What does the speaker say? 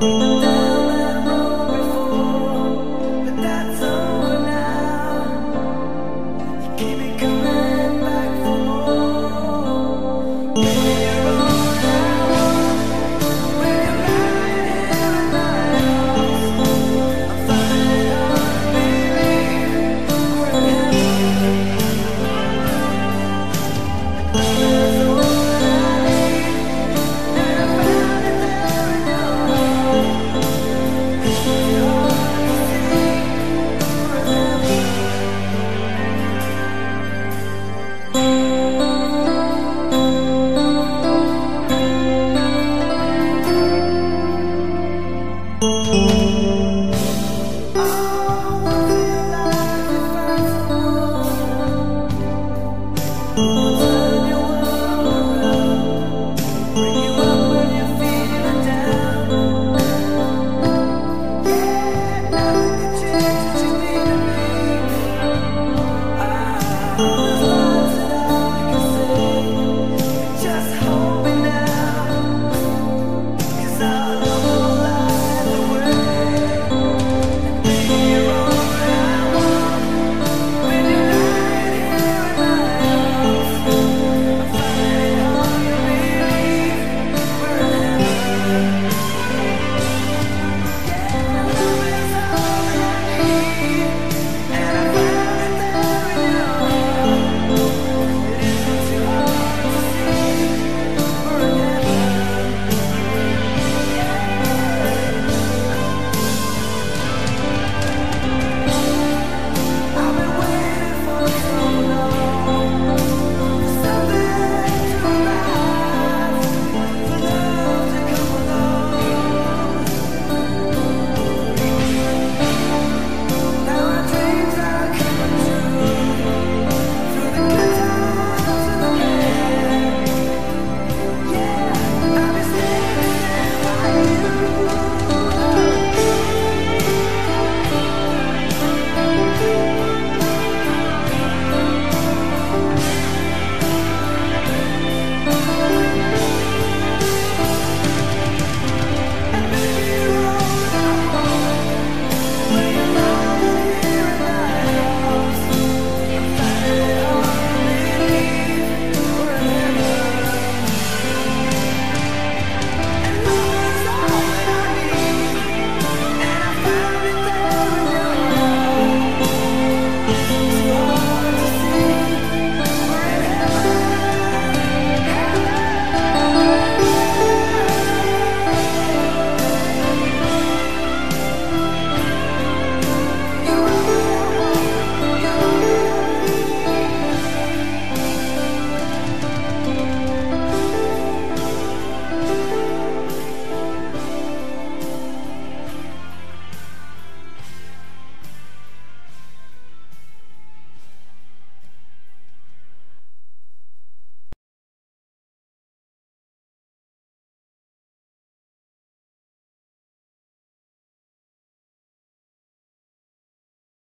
Música